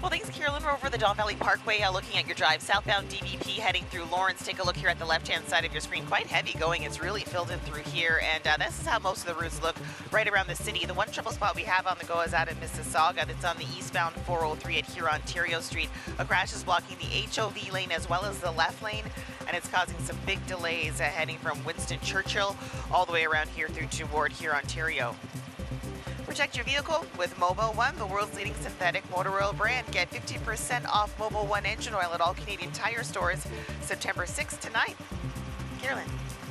Well, thanks, Carolyn. We're over the Don Valley Parkway uh, looking at your drive southbound DVP heading through Lawrence. Take a look here at the left-hand side of your screen. Quite heavy going. It's really filled in through here, and uh, this is how most of the routes look right around the city. The one trouble spot we have on the go is out in Mississauga. That's on the eastbound 403 at Hurontario Street. A crash is blocking the HOV lane as well as the left lane, and it's causing some big delays uh, heading from Winston Churchill all the way around here through toward Hurontario. Protect your vehicle with Mobil 1, the world's leading synthetic motor oil brand. Get 50% off Mobil 1 engine oil at all Canadian tire stores September 6th to 9th. Carolyn.